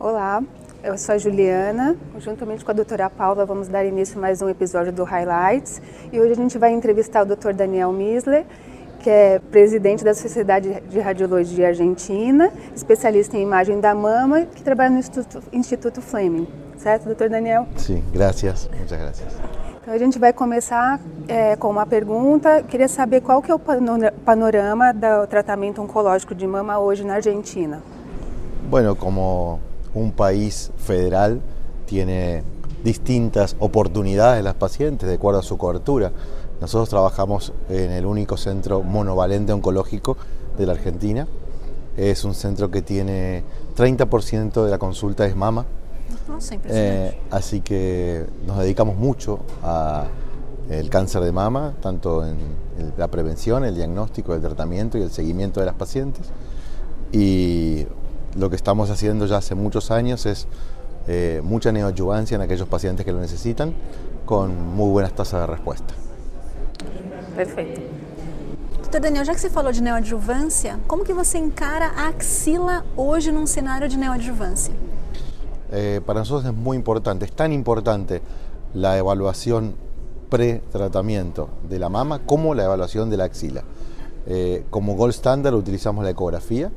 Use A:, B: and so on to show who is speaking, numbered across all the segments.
A: Olá, eu sou a Juliana. Juntamente com a doutora Paula, vamos dar início a mais um episódio do Highlights. E hoje a gente vai entrevistar o Dr. Daniel Misler, que é presidente da Sociedade de Radiologia Argentina, especialista em imagem da mama, que trabalha no Instituto, Instituto Fleming. Certo, doutor Daniel?
B: Sim, graças. Muitas graças.
A: Então a gente vai começar é, com uma pergunta. Queria saber qual que é o panorama do tratamento oncológico de mama hoje na Argentina.
B: Bueno, como un país federal tiene distintas oportunidades de las pacientes de acuerdo a su cobertura. Nosotros trabajamos en el único centro monovalente oncológico de la Argentina. Es un centro que tiene 30% de la consulta es mama. Eh, así que nos dedicamos mucho al cáncer de mama, tanto en la prevención, el diagnóstico, el tratamiento y el seguimiento de las pacientes. Y lo que estamos haciendo ya hace muchos años es eh, mucha neoadjuvancia en aquellos pacientes que lo necesitan con muy buenas tasas de respuesta.
A: Perfeito.
C: Doutor Daniel, já que você falou de neoadjuvância, como que você encara a axila hoje num cenário de neoadjuvância?
B: Eh, para nosotros es muy importante, es tan importante la evaluación pre-tratamiento de la mama como la evaluación de la axila. Eh, como gold standard utilizamos la ecografía,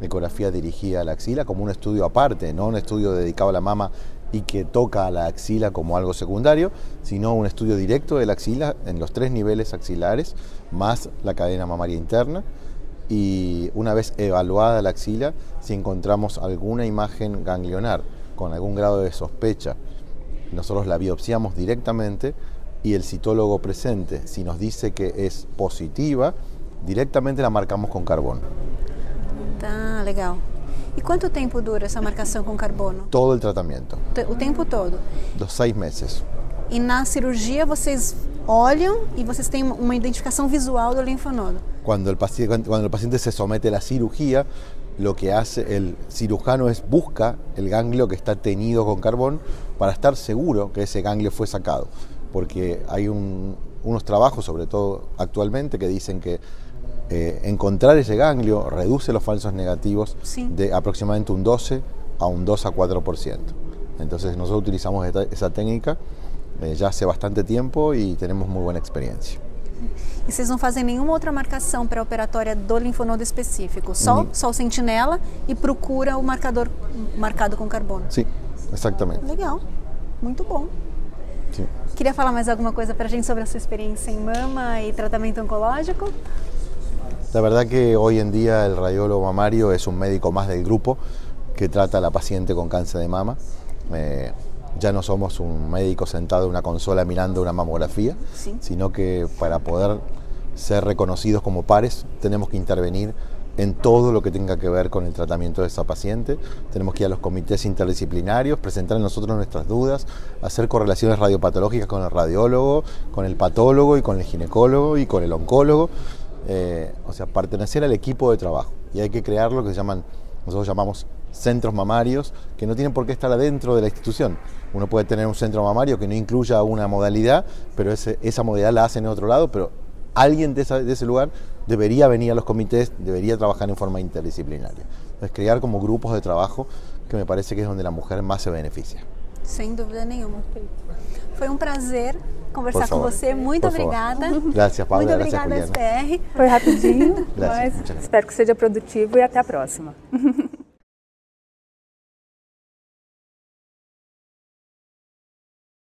B: ecografía dirigida a la axila como un estudio aparte, no un estudio dedicado a la mama y que toca a la axila como algo secundario, sino un estudio directo de la axila en los tres niveles axilares, más la cadena mamaria interna. Y una vez evaluada la axila, si encontramos alguna imagen ganglionar con algún grado de sospecha, nosotros la biopsiamos directamente y el citólogo presente, si nos dice que es positiva, directamente la marcamos con carbón.
C: Tá, legal. E quanto tempo dura essa marcação com carbono?
B: Todo o tratamento.
C: O tempo todo?
B: Dos seis meses.
C: E na cirurgia vocês olham e vocês têm uma identificação visual do linfonodo.
B: Quando o paciente, quando el paciente se somete a la cirugía, lo que hace el cirujano es busca el ganglio que está tenido con carbón para estar seguro que ese ganglio fue sacado. Porque hay un, unos trabajos, sobre todo actualmente, que dicen que eh, encontrar ese ganglio reduce los falsos negativos de aproximadamente un 12 a un 2 a 4%. Entonces nosotros utilizamos esa técnica eh, ya hace bastante tiempo y tenemos muy buena experiencia.
C: E vocês não fazem nenhuma outra marcação pré-operatória do linfonodo específico, só, só o sentinela e procura o marcador marcado com carbono?
B: Sim, exatamente.
C: Legal, muito bom.
B: Sim.
C: Queria falar mais alguma coisa para a gente sobre a sua experiência em mama e tratamento oncológico?
B: La verdad que hoy en día el radiólogo mamario es un médico más del grupo que trata a la paciente con cáncer de mama. Eh, ya no somos un médico sentado en una consola mirando una mamografía, sino que para poder ser reconocidos como pares tenemos que intervenir en todo lo que tenga que ver con el tratamiento de esa paciente. Tenemos que ir a los comités interdisciplinarios, presentar a nosotros nuestras dudas, hacer correlaciones radiopatológicas con el radiólogo, con el patólogo y con el ginecólogo y con el oncólogo. Eh, o sea, pertenecer al equipo de trabajo. Y hay que crear lo que se llaman, nosotros llamamos centros mamarios, que no tienen por qué estar adentro de la institución. Uno puede tener un centro mamario que no incluya una modalidad, pero esa modalidad la hacen en otro lado, pero alguien de, ese lugar debería venir a los comités, debería trabajar en forma interdisciplinaria. Entonces, crear como grupos de trabajo, que me parece que es donde la mujer más se beneficia.
C: Sem dúvida nenhuma. Foi um prazer conversar com você. Muito
B: Por
C: obrigada.
B: Graças, Paula.
C: Muito
B: Gracias,
C: obrigada,
B: Juliana.
C: SPR.
A: Foi rapidinho, mas espero que seja produtivo e até a próxima.